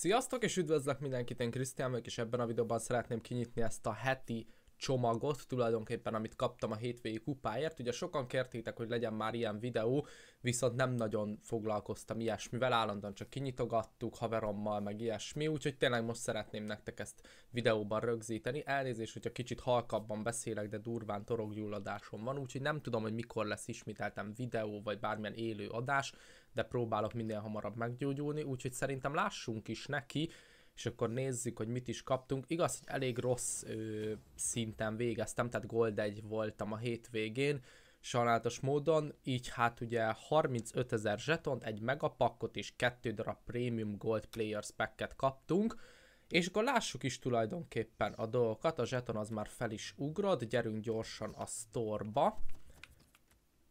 Sziasztok és üdvözlök mindenkit, én Krisztián vagyok, és ebben a videóban szeretném kinyitni ezt a heti csomagot tulajdonképpen, amit kaptam a hétvégi kupáért. Ugye sokan kértétek, hogy legyen már ilyen videó, viszont nem nagyon foglalkoztam ilyesmivel, állandóan csak kinyitogattuk haverommal, meg ilyesmi, úgyhogy tényleg most szeretném nektek ezt videóban rögzíteni. Elnézést, hogyha kicsit halkabban beszélek, de durván torokgyulladásom van, úgyhogy nem tudom, hogy mikor lesz ismételtem videó, vagy bármilyen élő adás, de próbálok minél hamarabb meggyógyulni, úgyhogy szerintem lássunk is neki, és akkor nézzük, hogy mit is kaptunk. Igaz, hogy elég rossz ö, szinten végeztem, tehát Gold 1 voltam a hétvégén, sajnálatos módon, így hát ugye 35 ezer zsetont, egy megapakkot és kettő darab Premium Gold Players packet kaptunk, és akkor lássuk is tulajdonképpen a dolgokat, a zseton az már fel is ugrott, gyerünk gyorsan a store-ba.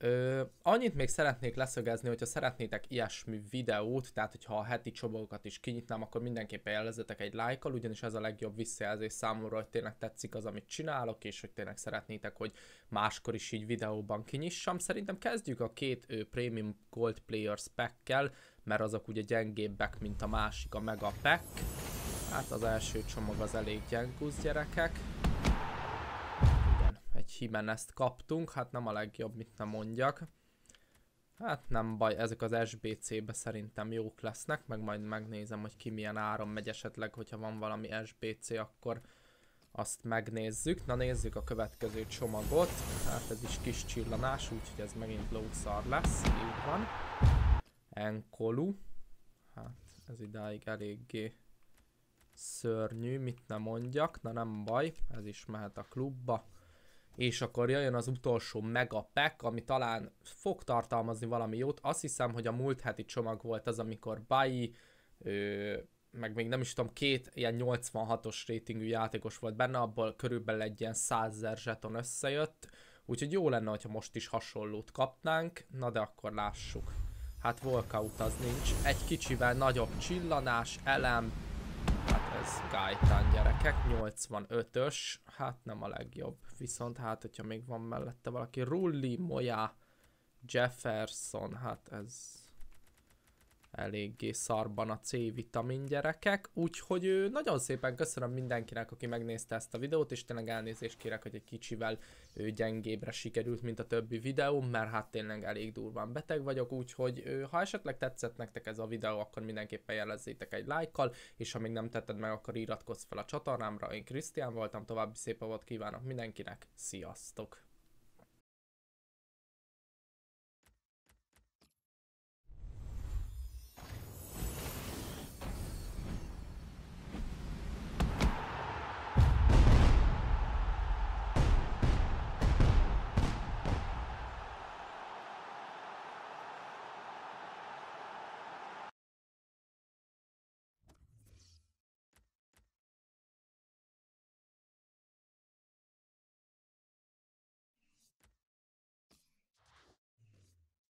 Ö, annyit még szeretnék leszögezni, hogyha szeretnétek ilyesmi videót, tehát hogyha a heti csomagokat is kinyitnám, akkor mindenképpen jelezzetek egy lájkkal, ugyanis ez a legjobb visszajelzés számomra, hogy tényleg tetszik az, amit csinálok, és hogy tényleg szeretnétek, hogy máskor is így videóban kinyissam. Szerintem kezdjük a két ö, Premium Gold Players pack mert azok ugye gyengébbek, mint a másik, a Mega Pack. Hát az első csomag az elég gyengusz gyerekek egy ezt kaptunk, hát nem a legjobb, mit nem mondjak. Hát nem baj, ezek az SBC-be szerintem jók lesznek, meg majd megnézem, hogy ki milyen áron megy esetleg, hogyha van valami SBC, akkor azt megnézzük. Na nézzük a következő csomagot. Hát ez is kis csillanás, úgyhogy ez megint lószar lesz, így van. Enkolu. Hát ez idáig eléggé szörnyű, mit nem mondjak, na nem baj, ez is mehet a klubba és akkor jön az utolsó mega pack, ami talán fog tartalmazni valami jót. Azt hiszem, hogy a múlt heti csomag volt az, amikor Bai, ö, meg még nem is tudom, két ilyen 86-os ratingű játékos volt benne, abból körülbelül egy ilyen 100 ezer zseton összejött, úgyhogy jó lenne, hogyha most is hasonlót kapnánk, na de akkor lássuk. Hát walkout az nincs, egy kicsivel nagyobb csillanás, elem, ez Gaetan gyerekek, 85-ös, hát nem a legjobb, viszont hát hogyha még van mellette valaki, Rulli, Moya, Jefferson, hát ez eléggé szarban a C-vitamin gyerekek, úgyhogy nagyon szépen köszönöm mindenkinek, aki megnézte ezt a videót, és tényleg elnézést kérek, hogy egy kicsivel ő, gyengébbre sikerült, mint a többi videó, mert hát tényleg elég durván beteg vagyok, úgyhogy ha esetleg tetszett nektek ez a videó, akkor mindenképpen jelezzétek egy lájkkal, és ha még nem tetted meg, akkor iratkozz fel a csatornámra, én Krisztián voltam, további szép volt kívánok mindenkinek, sziasztok!